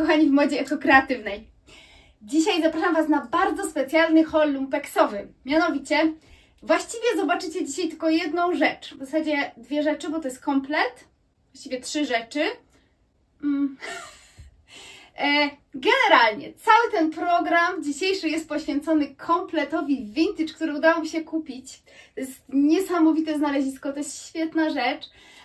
kochani w modzie ekokreatywnej. Dzisiaj zapraszam Was na bardzo specjalny haul lumpeksowy. Mianowicie, właściwie zobaczycie dzisiaj tylko jedną rzecz. W zasadzie dwie rzeczy, bo to jest komplet. Właściwie trzy rzeczy. Mm. E, generalnie, cały ten program dzisiejszy jest poświęcony kompletowi vintage, który udało mi się kupić. To jest niesamowite znalezisko, to jest świetna rzecz.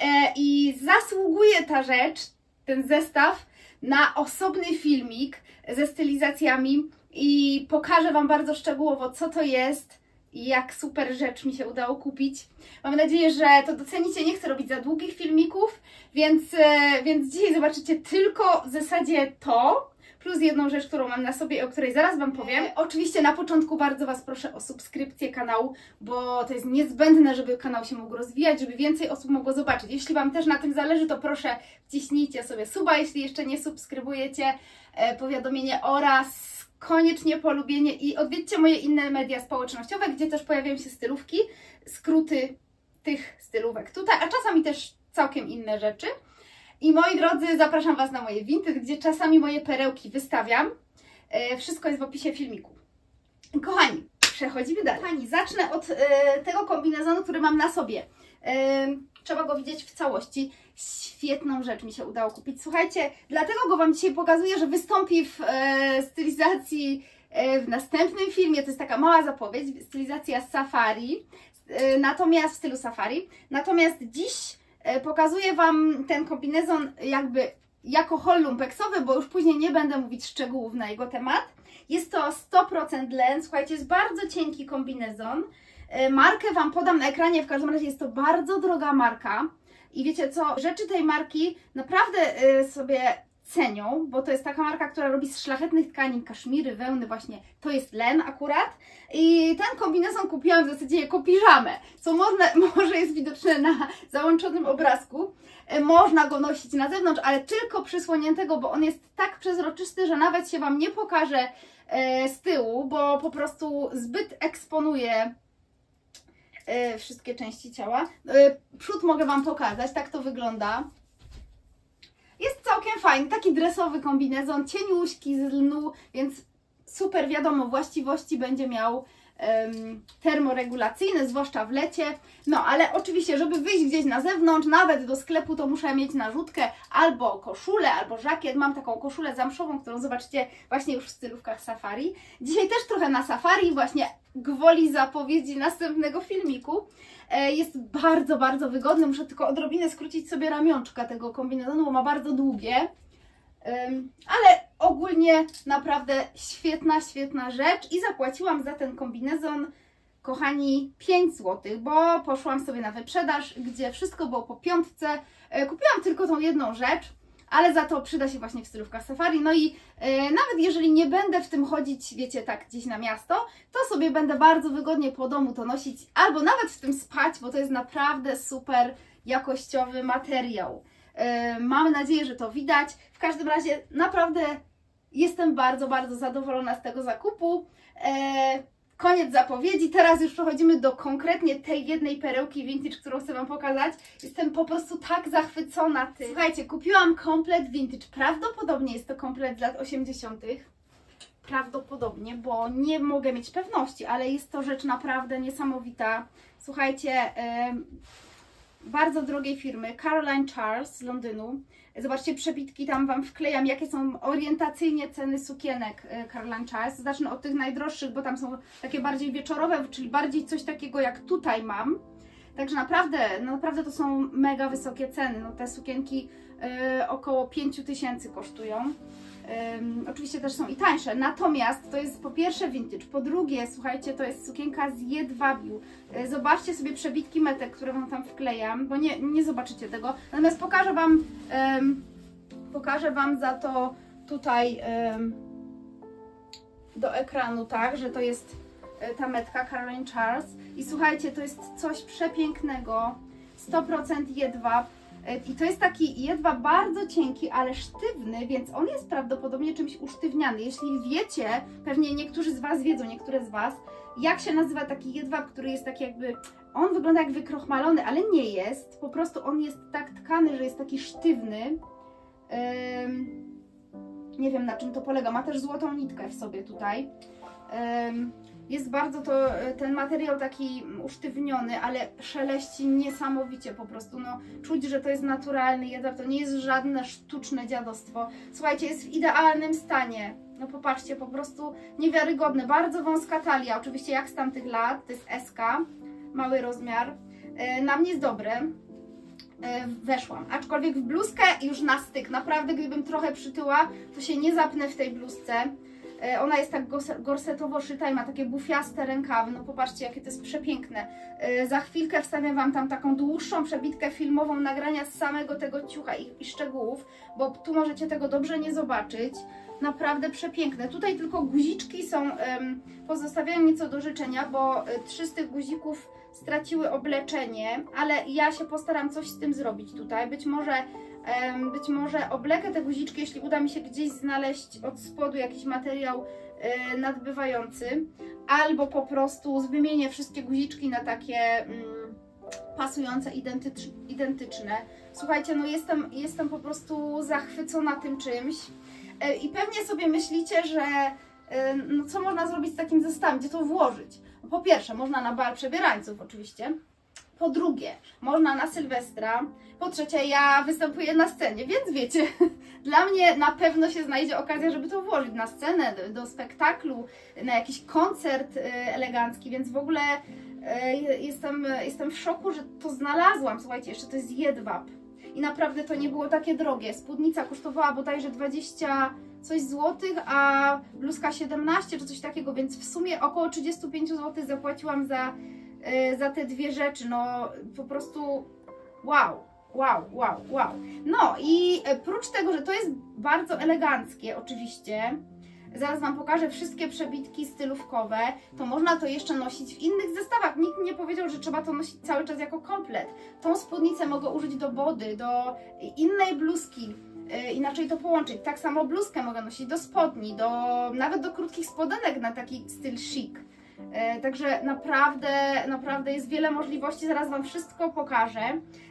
E, I zasługuje ta rzecz, ten zestaw, na osobny filmik ze stylizacjami i pokażę Wam bardzo szczegółowo, co to jest i jak super rzecz mi się udało kupić. Mam nadzieję, że to docenicie. Nie chcę robić za długich filmików, więc, e, więc dzisiaj zobaczycie tylko w zasadzie to, plus jedną rzecz, którą mam na sobie i o której zaraz Wam powiem. E, oczywiście na początku bardzo Was proszę o subskrypcję kanału, bo to jest niezbędne, żeby kanał się mógł rozwijać, żeby więcej osób mogło zobaczyć. Jeśli Wam też na tym zależy, to proszę wciśnijcie sobie suba, jeśli jeszcze nie subskrybujecie, e, powiadomienie oraz koniecznie polubienie i odwiedźcie moje inne media społecznościowe, gdzie też pojawiają się stylówki, skróty tych stylówek tutaj, a czasami też całkiem inne rzeczy. I moi drodzy, zapraszam Was na moje Vinted, gdzie czasami moje perełki wystawiam. E, wszystko jest w opisie filmiku. Kochani, przechodzimy dalej. Kochani, zacznę od e, tego kombinezonu, który mam na sobie. E, trzeba go widzieć w całości. Świetną rzecz mi się udało kupić. Słuchajcie, dlatego go Wam dzisiaj pokazuję, że wystąpi w stylizacji w następnym filmie. To jest taka mała zapowiedź, stylizacja safari, natomiast w stylu safari. Natomiast dziś pokazuję Wam ten kombinezon jakby jako hol lumpeksowy, bo już później nie będę mówić szczegółów na jego temat. Jest to 100% len, słuchajcie, jest bardzo cienki kombinezon. E, markę Wam podam na ekranie, w każdym razie jest to bardzo droga marka. I wiecie co, rzeczy tej marki naprawdę e, sobie cenią, bo to jest taka marka, która robi z szlachetnych tkanin, kaszmiry, wełny, właśnie to jest len akurat. I ten kombinezon kupiłam w zasadzie jako piżamę, co można, może jest widoczne na załączonym obrazku. E, można go nosić na zewnątrz, ale tylko przysłoniętego, bo on jest tak przezroczysty, że nawet się Wam nie pokaże e, z tyłu, bo po prostu zbyt eksponuje e, wszystkie części ciała. Przód mogę Wam pokazać, tak to wygląda. Jest całkiem fajny, taki dresowy kombinezon, cieniuśki z lnu, więc super wiadomo, właściwości będzie miał termoregulacyjne, zwłaszcza w lecie. No ale oczywiście, żeby wyjść gdzieś na zewnątrz, nawet do sklepu, to muszę mieć narzutkę albo koszulę, albo żakiet. Mam taką koszulę zamszową, którą zobaczycie właśnie już w stylówkach safari. Dzisiaj też trochę na safari, właśnie gwoli zapowiedzi następnego filmiku. E, jest bardzo, bardzo wygodny. Muszę tylko odrobinę skrócić sobie ramionczka tego kombinezonu, bo ma bardzo długie. Ale ogólnie naprawdę świetna, świetna rzecz i zapłaciłam za ten kombinezon, kochani, 5 zł, bo poszłam sobie na wyprzedaż, gdzie wszystko było po piątce. E, kupiłam tylko tą jedną rzecz, ale za to przyda się właśnie w stylówkach safari. No i e, nawet jeżeli nie będę w tym chodzić, wiecie, tak gdzieś na miasto, to sobie będę bardzo wygodnie po domu to nosić, albo nawet w tym spać, bo to jest naprawdę super jakościowy materiał. E, mamy nadzieję, że to widać. W każdym razie naprawdę jestem bardzo, bardzo zadowolona z tego zakupu. E, koniec zapowiedzi. Teraz już przechodzimy do konkretnie tej jednej perełki vintage, którą chcę Wam pokazać. Jestem po prostu tak zachwycona tym. Słuchajcie, kupiłam komplet vintage. Prawdopodobnie jest to komplet z lat 80. Prawdopodobnie, bo nie mogę mieć pewności, ale jest to rzecz naprawdę niesamowita. Słuchajcie, bardzo drogiej firmy, Caroline Charles z Londynu. Zobaczcie, przebitki tam Wam wklejam, jakie są orientacyjnie ceny sukienek e, Caroline Charles. Zacznę od tych najdroższych, bo tam są takie bardziej wieczorowe, czyli bardziej coś takiego jak tutaj mam. Także naprawdę, no naprawdę to są mega wysokie ceny. No te sukienki yy, około 5000 kosztują. Um, oczywiście też są i tańsze, natomiast to jest po pierwsze vintage, po drugie, słuchajcie, to jest sukienka z jedwabiu. E, zobaczcie sobie przebitki metek, które Wam tam wklejam, bo nie, nie zobaczycie tego. Natomiast pokażę Wam, um, pokażę Wam za to tutaj um, do ekranu, tak, że to jest e, ta metka Caroline Charles. I słuchajcie, to jest coś przepięknego, 100% jedwab. E, I to jest taki jedwab bardzo cienki, ale sztywny, więc on jest prawdopodobnie czymś usztywniany. Jeśli wiecie, pewnie niektórzy z Was wiedzą, niektóre z Was, jak się nazywa taki jedwab, który jest taki jakby, on wygląda jak wykrochmalony, ale nie jest, po prostu on jest tak tkany, że jest taki sztywny. Nie wiem na czym to polega. Ma też złotą nitkę w sobie tutaj. Em, Jest bardzo to, ten materiał taki usztywniony, ale szeleści niesamowicie po prostu. No, czuć, że to jest naturalny jedwab, to nie jest żadne sztuczne dziadostwo. Słuchajcie, jest w idealnym stanie. No popatrzcie, po prostu niewiarygodne. Bardzo wąska talia, oczywiście jak z tamtych lat, to jest SK, mały rozmiar. E, Na mnie jest dobre. E, Weszłam, aczkolwiek w bluzkę już na styk. Naprawdę, gdybym trochę przytyła, to się nie zapnę w tej bluzce. E, Ona jest tak gorsetowo szyta i ma takie bufiaste rękawy. No popatrzcie, jakie to jest przepiękne. E, Za chwilkę wstawiam Wam tam taką dłuższą przebitkę filmową nagrania z samego tego ciucha i, i szczegółów, bo tu możecie tego dobrze nie zobaczyć. Naprawdę przepiękne. Tutaj tylko guziczki są, pozostawiają nieco do życzenia, bo e, trzy z tych guzików straciły obleczenie, ale ja się postaram coś z tym zrobić tutaj. Być może Być może oblekę te guziczki, jeśli uda mi się gdzieś znaleźć od spodu jakiś materiał e, nadbywający, albo po prostu wymienię wszystkie guziczki na takie mm, pasujące, identycz, identyczne. Słuchajcie, no jestem, jestem po prostu zachwycona tym czymś E, i pewnie sobie myślicie, że e, no co można zrobić z takim zestawem, gdzie to włożyć? Po pierwsze, można na bal przebierańców oczywiście, po drugie, można na Sylwestra. Po trzecie, ja występuję na scenie, więc wiecie, dla mnie na pewno się znajdzie okazja, żeby to włożyć na scenę, do, spektaklu, na jakiś koncert y, elegancki, więc w ogóle y, jestem, jestem w szoku, że to znalazłam. Słuchajcie, jeszcze to jest jedwab. I naprawdę to nie było takie drogie. Spódnica kosztowała bodajże 20 coś złotych, a bluzka 17 czy coś takiego, więc w sumie około 35 zł zapłaciłam za za te dwie rzeczy, no po prostu wow, wow, wow, wow. No i y, prócz tego, że to jest bardzo eleganckie oczywiście, zaraz Wam pokażę wszystkie przebitki stylówkowe, to można to jeszcze nosić w innych zestawach. Nikt nie powiedział, że trzeba to nosić cały czas jako komplet. Tą spódnicę mogę użyć do body, do innej bluzki, y, inaczej to połączyć. Tak samo bluzkę mogę nosić do spodni, do, nawet do krótkich spodenek na taki styl chic. E, Także naprawdę, naprawdę jest wiele możliwości, zaraz Wam wszystko pokażę.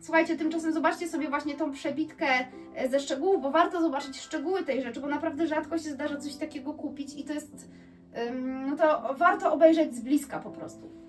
Słuchajcie, tymczasem zobaczcie sobie właśnie tą przebitkę e, ze szczegółów, bo warto zobaczyć szczegóły tej rzeczy, bo naprawdę rzadko się zdarza coś takiego kupić i to jest, no to warto obejrzeć z bliska po prostu.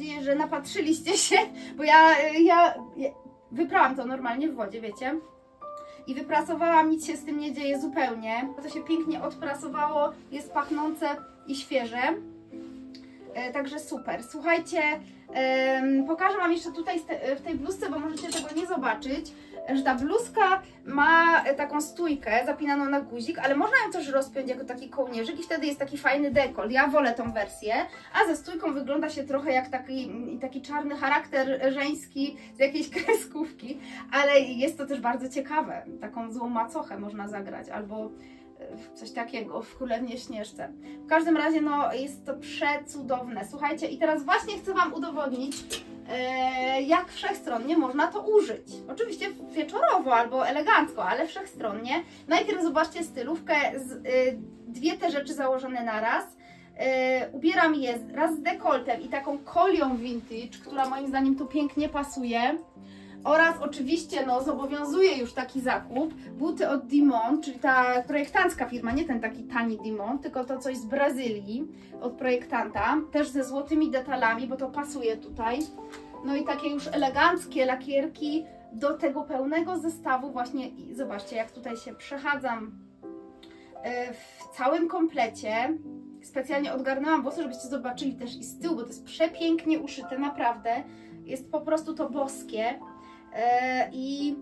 Nadzieję, że napatrzyliście się, bo ja, ja, ja wyprałam to normalnie w wodzie, wiecie? I wyprasowałam, nic się z tym nie dzieje zupełnie. To się pięknie odprasowało, jest pachnące i świeże. E, także super. Słuchajcie, em, pokażę Wam jeszcze tutaj w tej bluzce, bo możecie tego nie zobaczyć, że ta bluzka ma e, taką stójkę zapinaną na guzik, ale można ją też rozpiąć jako taki kołnierzyk i wtedy jest taki fajny dekolt. Ja wolę tą wersję, a ze stójką wygląda się trochę jak taki, taki czarny charakter żeński z jakiejś kreskówki, ale jest to też bardzo ciekawe. Taką złą macochę można zagrać albo coś takiego w Królewnie Śnieżce. W każdym razie, no, jest to przecudowne. Słuchajcie, i teraz właśnie chcę Wam udowodnić, e, jak wszechstronnie można to użyć. Oczywiście wieczorowo albo elegancko, ale wszechstronnie. Najpierw zobaczcie stylówkę, e, dwie te rzeczy założone na raz. E, ubieram je raz z dekoltem i taką kolią vintage, która moim zdaniem tu pięknie pasuje. Oraz oczywiście no, zobowiązuje już taki zakup buty od Dimon, czyli ta projektancka firma, nie ten taki tani Dimon, tylko to coś z Brazylii od projektanta, też ze złotymi detalami, bo to pasuje tutaj. No i takie już eleganckie lakierki do tego pełnego zestawu właśnie i zobaczcie jak tutaj się przechadzam e, w całym komplecie. Specjalnie odgarnęłam włosy, żebyście zobaczyli też i z tyłu, bo to jest przepięknie uszyte, naprawdę. Jest po prostu to boskie. E, i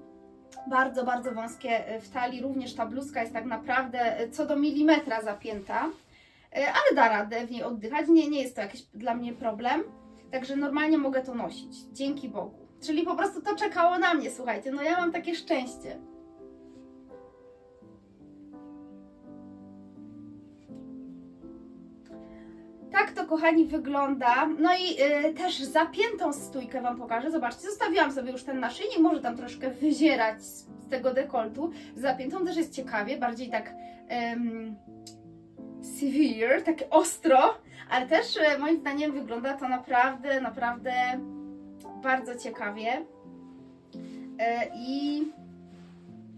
bardzo, bardzo wąskie e, w talii. Również ta bluzka jest tak naprawdę e, co do milimetra zapięta, ale da radę w niej oddychać. Nie, nie jest to jakiś dla mnie problem. Także normalnie mogę to nosić. Dzięki Bogu. Czyli po prostu to czekało na mnie, słuchajcie. No ja mam takie szczęście. Tak to, kochani, wygląda. No i y, też zapiętą stójkę Wam pokażę. Zobaczcie, zostawiłam sobie już ten naszyjnik, może tam troszkę wyzierać z, tego dekoltu. Zapiętą też jest ciekawie, bardziej tak um, severe, takie ostro, ale też y, moim zdaniem wygląda to naprawdę, naprawdę bardzo ciekawie. Y, I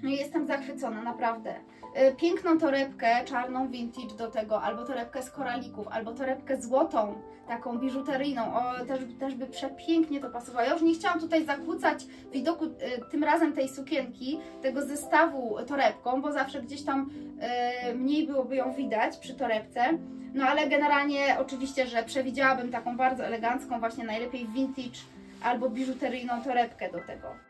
no jestem zachwycona, naprawdę. Y, piękną torebkę czarną vintage do tego, albo torebkę z koralików, albo torebkę złotą, taką biżuteryjną, o, też, też by przepięknie to pasowało. Ja już nie chciałam tutaj zakłócać widoku y, tym razem tej sukienki, tego zestawu torebką, bo zawsze gdzieś tam y, mniej byłoby ją widać przy torebce. No ale generalnie oczywiście, że przewidziałabym taką bardzo elegancką, właśnie najlepiej vintage albo biżuteryjną torebkę do tego.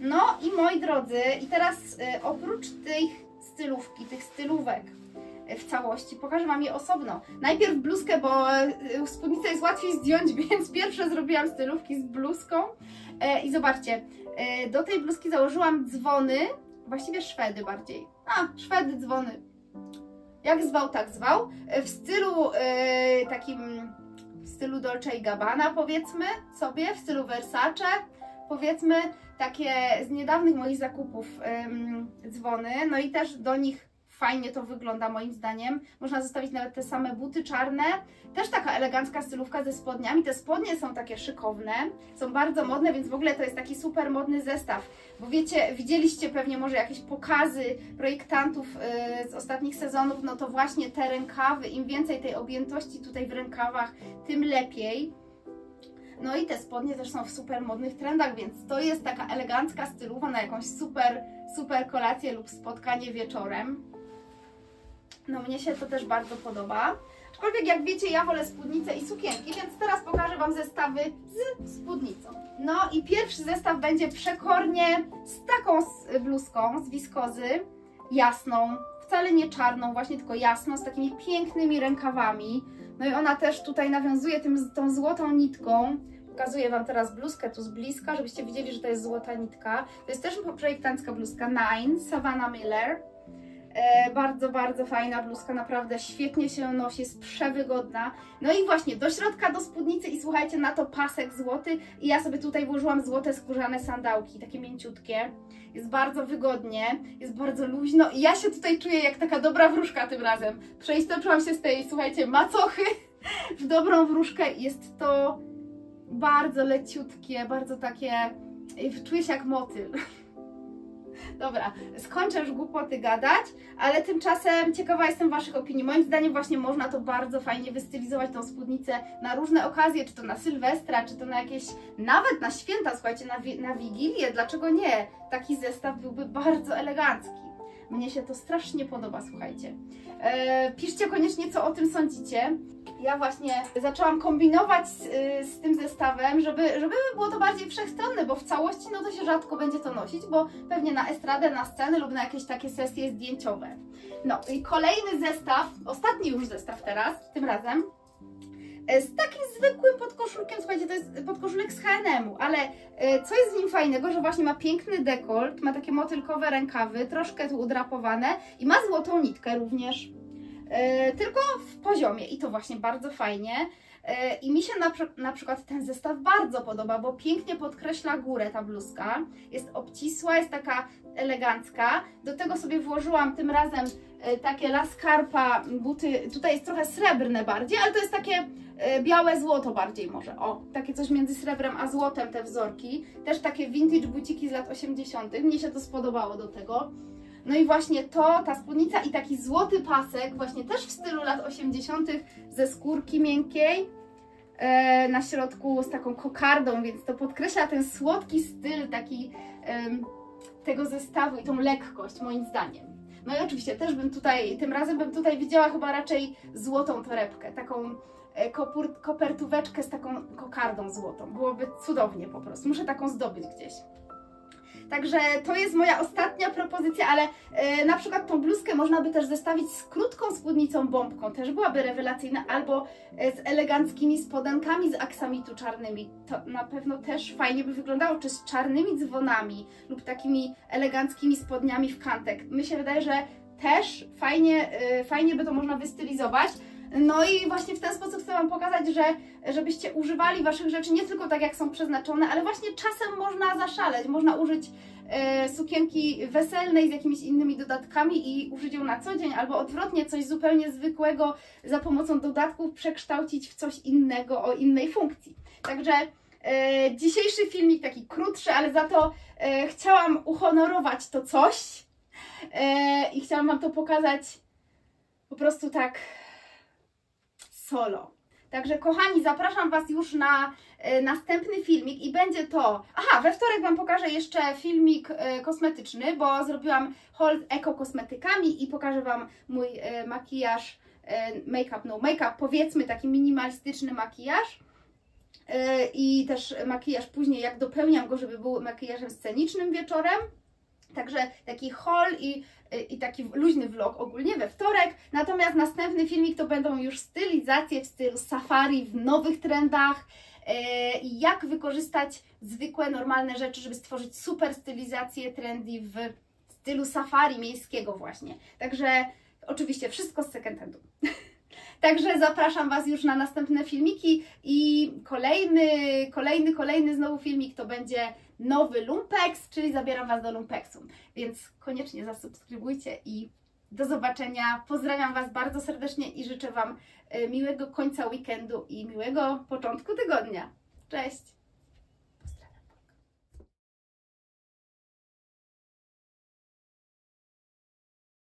No i moi drodzy, i teraz y, oprócz tej stylówki, tych stylówek y, w całości, pokażę Wam je osobno. Najpierw bluzkę, bo y, spódnicę jest łatwiej zdjąć, więc pierwsze zrobiłam stylówki z bluzką. E, I zobaczcie, e, do tej bluzki założyłam dzwony, właściwie Szwedy bardziej. A, Szwedy, dzwony. Jak zwał, tak zwał. E, w stylu takim, w stylu Dolce Gabbana powiedzmy sobie, w stylu Versace powiedzmy takie z niedawnych moich zakupów ym, dzwony, no i też do nich fajnie to wygląda moim zdaniem. Można zostawić nawet te same buty czarne. Też taka elegancka stylówka ze spodniami. Te spodnie są takie szykowne, są bardzo modne, więc w ogóle to jest taki super modny zestaw. Bo wiecie, widzieliście pewnie może jakieś pokazy projektantów yy, z ostatnich sezonów, no to właśnie te rękawy, im więcej tej objętości tutaj w rękawach, tym lepiej. No i te spodnie też są w super modnych trendach, więc to jest taka elegancka stylowa na jakąś super, super kolację lub spotkanie wieczorem. No mnie się to też bardzo podoba. Aczkolwiek jak wiecie, ja wolę spódnicę i sukienki, więc teraz pokażę Wam zestawy z spódnicą. No i pierwszy zestaw będzie przekornie z taką bluzką z wiskozy, jasną, wcale nie czarną, właśnie tylko jasną, z takimi pięknymi rękawami. No i ona też tutaj nawiązuje tym, tą złotą nitką. Pokazuję Wam teraz bluzkę tu z bliska, żebyście widzieli, że to jest złota nitka. To jest też projektancka bluzka Nine, Savannah Miller. E, bardzo, bardzo fajna bluzka, naprawdę świetnie się nosi, jest przewygodna. No i właśnie, do środka do spódnicy i słuchajcie, na to pasek złoty i ja sobie tutaj włożyłam złote skórzane sandałki, takie mięciutkie. Jest bardzo wygodnie, jest bardzo luźno i ja się tutaj czuję jak taka dobra wróżka tym razem. Przeistoczyłam się z tej, słuchajcie, macochy w dobrą wróżkę jest to bardzo leciutkie, bardzo takie... Czuję się jak motyl. Dobra, skończę już głupoty gadać, ale tymczasem ciekawa jestem Waszych opinii. Moim zdaniem właśnie można to bardzo fajnie wystylizować tą spódnicę na różne okazje, czy to na Sylwestra, czy to na jakieś, nawet na święta, słuchajcie, na, wi na Wigilię, dlaczego nie? Taki zestaw byłby bardzo elegancki. Mnie się to strasznie podoba, słuchajcie. E, piszcie koniecznie, co o tym sądzicie. Ja właśnie zaczęłam kombinować z, y, z, tym zestawem, żeby, żeby było to bardziej wszechstronne, bo w całości no to się rzadko będzie to nosić, bo pewnie na estradę, na sceny lub na jakieś takie sesje zdjęciowe. No i kolejny zestaw, ostatni już zestaw teraz, tym razem, z takim zwykłym podkoszulkiem, słuchajcie, to jest podkoszulek z H&M-u, ale e, co jest w nim fajnego, że właśnie ma piękny dekolt, ma takie motylkowe rękawy, troszkę tu udrapowane i ma złotą nitkę również, e, tylko w poziomie i to właśnie bardzo fajnie. I mi się na, na, przykład ten zestaw bardzo podoba, bo pięknie podkreśla górę ta bluzka. Jest obcisła, jest taka elegancka. Do tego sobie włożyłam tym razem takie laskarpa buty. Tutaj jest trochę srebrne bardziej, ale to jest takie E, białe złoto bardziej może, o, takie coś między srebrem a złotem te wzorki, też takie vintage buciki z lat 80., mnie się to spodobało do tego. No i właśnie to, ta spódnica i taki złoty pasek, właśnie też w stylu lat 80. ze skórki miękkiej, e, na środku z taką kokardą, więc to podkreśla ten słodki styl taki tego zestawu i tą lekkość moim zdaniem. No i oczywiście też bym tutaj, tym razem bym tutaj widziała chyba raczej złotą torebkę, taką E, kopertóweczkę z taką kokardą złotą. Byłoby cudownie po prostu. Muszę taką zdobyć gdzieś. Także to jest moja ostatnia propozycja, ale e, na przykład tą bluzkę można by też zestawić z krótką spódnicą bombką, też byłaby rewelacyjna, albo e, z eleganckimi spodenkami z aksamitu czarnymi. To na pewno też fajnie by wyglądało, czy z czarnymi dzwonami lub takimi eleganckimi spodniami w kantek. Mi się wydaje, że też fajnie, e, fajnie by to można wystylizować. No i właśnie w ten sposób chcę Wam pokazać, że żebyście używali Waszych rzeczy nie tylko tak, jak są przeznaczone, ale właśnie czasem można zaszaleć, można użyć e, sukienki weselnej z jakimiś innymi dodatkami i użyć ją na co dzień, albo odwrotnie, coś zupełnie zwykłego za pomocą dodatków przekształcić w coś innego o innej funkcji. Także e, dzisiejszy filmik taki krótszy, ale za to e, chciałam uhonorować to coś e, i chciałam Wam to pokazać po prostu tak solo. Także kochani, zapraszam Was już na y, następny filmik i będzie to... Aha, we wtorek Wam pokażę jeszcze filmik y, kosmetyczny, bo zrobiłam haul eko kosmetykami i pokażę Wam mój y, makijaż make-up, no make-up, powiedzmy taki minimalistyczny makijaż i też makijaż później, jak dopełniam go, żeby był makijażem scenicznym wieczorem. Także taki haul i, i taki luźny vlog ogólnie we wtorek. Natomiast następny filmik to będą już stylizacje w stylu safari, w nowych trendach e, i jak wykorzystać zwykłe, normalne rzeczy, żeby stworzyć super stylizację trendy w stylu safari miejskiego właśnie. Także oczywiście wszystko z second handu. Także zapraszam Was już na następne filmiki i kolejny, kolejny, kolejny znowu filmik to będzie nowy Lumpex, czyli zabieram Was do Lumpexu. Więc koniecznie zasubskrybujcie i do zobaczenia. Pozdrawiam Was bardzo serdecznie i życzę Wam e, miłego końca weekendu i miłego początku tygodnia. Cześć!